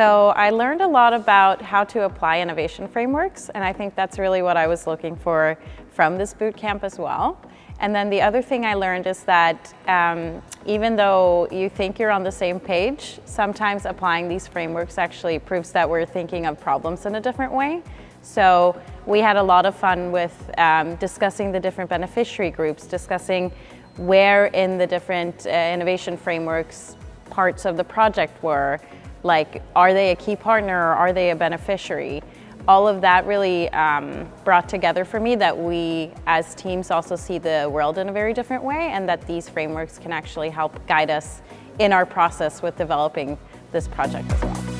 So I learned a lot about how to apply innovation frameworks, and I think that's really what I was looking for from this boot camp as well. And then the other thing I learned is that um, even though you think you're on the same page, sometimes applying these frameworks actually proves that we're thinking of problems in a different way. So we had a lot of fun with um, discussing the different beneficiary groups, discussing where in the different uh, innovation frameworks parts of the project were, like, are they a key partner or are they a beneficiary? All of that really um, brought together for me that we as teams also see the world in a very different way and that these frameworks can actually help guide us in our process with developing this project as well.